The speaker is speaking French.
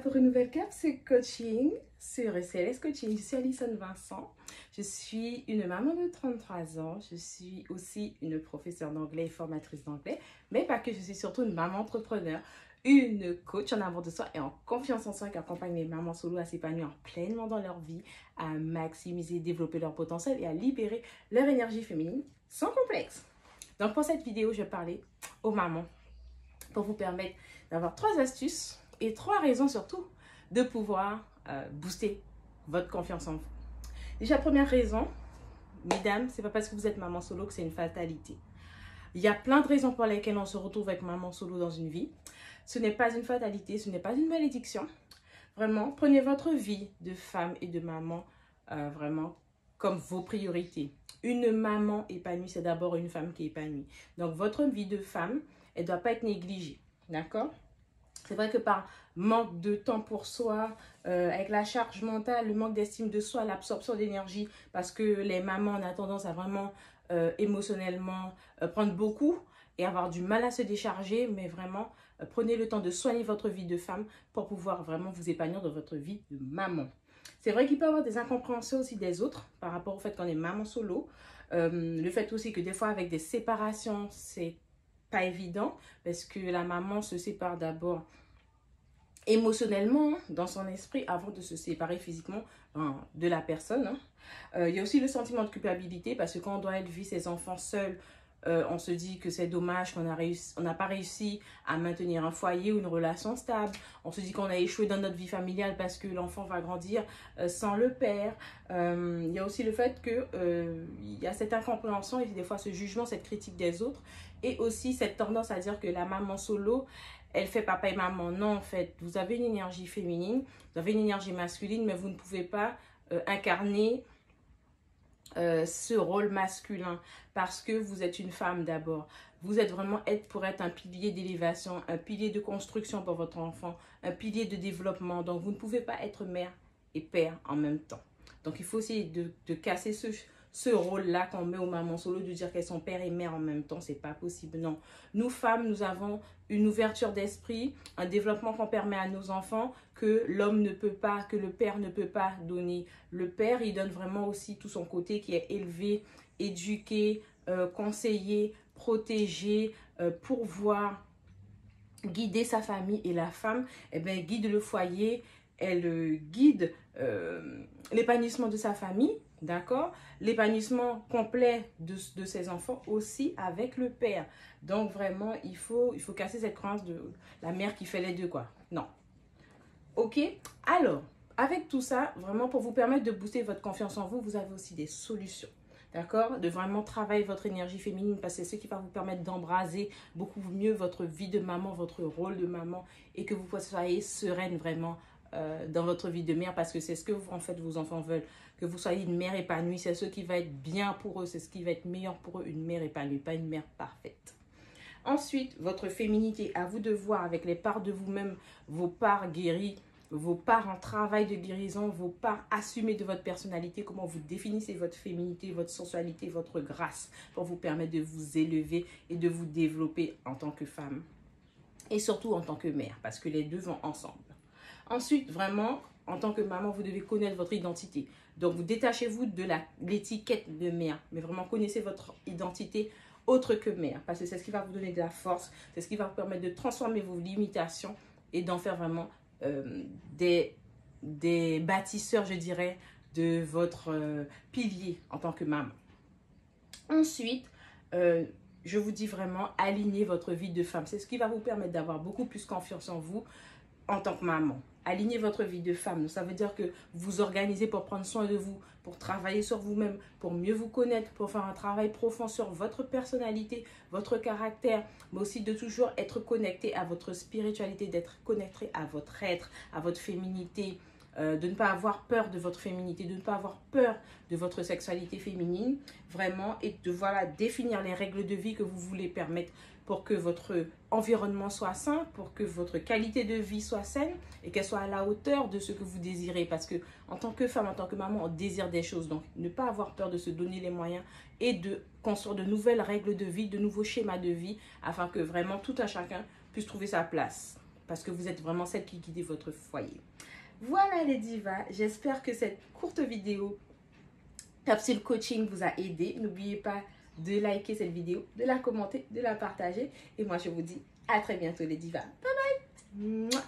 pour une nouvelle capsule coaching sur SLS Coaching. Je suis Alison Vincent. Je suis une maman de 33 ans. Je suis aussi une professeure d'anglais et formatrice d'anglais. Mais pas que, je suis surtout une maman entrepreneur, une coach en amour de soi et en confiance en soi qui accompagne les mamans solo à s'épanouir pleinement dans leur vie, à maximiser, développer leur potentiel et à libérer leur énergie féminine sans complexe. Donc pour cette vidéo, je vais parler aux mamans pour vous permettre d'avoir trois astuces et trois raisons surtout de pouvoir euh, booster votre confiance en vous. Déjà, première raison, mesdames, c'est pas parce que vous êtes maman solo que c'est une fatalité. Il y a plein de raisons pour lesquelles on se retrouve avec maman solo dans une vie. Ce n'est pas une fatalité, ce n'est pas une malédiction. Vraiment, prenez votre vie de femme et de maman euh, vraiment comme vos priorités. Une maman épanouie, c'est d'abord une femme qui est épanouie. Donc, votre vie de femme, elle ne doit pas être négligée. D'accord? C'est vrai que par manque de temps pour soi, euh, avec la charge mentale, le manque d'estime de soi, l'absorption d'énergie, parce que les mamans ont tendance à vraiment euh, émotionnellement euh, prendre beaucoup et avoir du mal à se décharger, mais vraiment prenez le temps de soigner votre vie de femme pour pouvoir vraiment vous épanouir dans votre vie de maman. C'est vrai qu'il peut y avoir des incompréhensions aussi des autres par rapport au fait qu'on est maman solo. le fait aussi que des fois avec des séparations, c'est pas évident parce que la maman se sépare d'abord émotionnellement dans son esprit avant de se séparer physiquement de la personne. Hein. Euh, il y a aussi le sentiment de culpabilité parce que quand on doit élever ses enfants seuls, euh, on se dit que c'est dommage qu'on n'a pas réussi à maintenir un foyer ou une relation stable. On se dit qu'on a échoué dans notre vie familiale parce que l'enfant va grandir euh, sans le père. il y a aussi le fait qu'il il y a cette incompréhension et des fois ce jugement, cette critique des autres. Et aussi cette tendance à dire que la maman solo, elle fait papa et maman. Non, en fait, vous avez une énergie féminine, vous avez une énergie masculine, mais vous ne pouvez pas euh, incarner euh, ce rôle masculin parce que vous êtes une femme d'abord. Vous êtes vraiment être pour être un pilier d'élévation, un pilier de construction pour votre enfant, un pilier de développement. Donc, vous ne pouvez pas être mère et père en même temps. Donc, il faut essayer de, de casser ce, ce rôle-là qu'on met aux mamans solo de dire qu'elles sont père et mère en même temps. C'est pas possible, non. Nous, femmes, nous avons une ouverture d'esprit, un développement qu'on permet à nos enfants que l'homme ne peut pas, que le père ne peut pas donner. Le père, il donne vraiment aussi tout son côté qui est élevé, éduqué, euh, conseillé, protégé, euh, pourvoir, guider sa famille. Et la femme, eh bien, guide le foyer, elle euh, guide l'épanouissement de sa famille, D'accord? L'épanouissement complet de, ses enfants aussi avec le père. Donc vraiment, il faut, il faut casser cette croyance de la mère qui fait les deux, quoi. Non. Ok? Alors, avec tout ça, vraiment pour vous permettre de booster votre confiance en vous, vous avez aussi des solutions. D'accord? De vraiment travailler votre énergie féminine parce que c'est ce qui va vous permettre d'embraser beaucoup mieux votre vie de maman, votre rôle de maman et que vous soyez sereine vraiment euh, dans votre vie de mère parce que c'est ce que vos enfants veulent. Que vous soyez une mère épanouie c'est ce qui va être bien pour eux c'est ce qui va être meilleur pour eux. Une mère épanouie pas une mère parfaite. Ensuite votre féminité à vous de voir avec les parts de vous-même. Vos parts guéries vos parts en travail de guérison vos parts assumées de votre personnalité comment vous définissez votre féminité votre sensualité votre grâce pour vous permettre de vous élever et de vous développer en tant que femme. Et surtout en tant que mère parce que les deux vont ensemble Ensuite, vraiment, en tant que maman, vous devez connaître votre identité. Donc, vous détachez-vous de l'étiquette de mère, mais vraiment connaissez votre identité autre que mère, parce que c'est ce qui va vous donner de la force, c'est ce qui va vous permettre de transformer vos limitations et d'en faire vraiment euh, des, des bâtisseurs, je dirais, de votre euh, pilier en tant que maman. Ensuite, euh, je vous dis vraiment, alignez votre vie de femme. C'est ce qui va vous permettre d'avoir beaucoup plus confiance en vous en tant que maman alignez votre vie de femme. Ça veut dire que vous organisez pour prendre soin de vous, pour travailler sur vous-même, pour mieux vous connaître, pour faire un travail profond sur votre personnalité, votre caractère, mais aussi de toujours être connecté à votre spiritualité, d'être connecté à votre être, à votre féminité, euh, de ne pas avoir peur de votre féminité, de ne pas avoir peur de votre sexualité féminine, vraiment, et de voilà, définir les règles de vie que vous voulez permettre pour que votre environnement soit sain, pour que votre qualité de vie soit saine et qu'elle soit à la hauteur de ce que vous désirez. Parce que en tant que femme, en tant que maman, on désire des choses. Donc, ne pas avoir peur de se donner les moyens et de construire de nouvelles règles de vie, de nouveaux schémas de vie, afin que vraiment tout un chacun puisse trouver sa place parce que vous êtes vraiment celle qui guide votre foyer. Voilà les divas, j'espère que cette courte vidéo capsule coaching vous a aidé. N'oubliez pas de liker cette vidéo, de la commenter, de la partager. Et moi, je vous dis à très bientôt les divas. Bye bye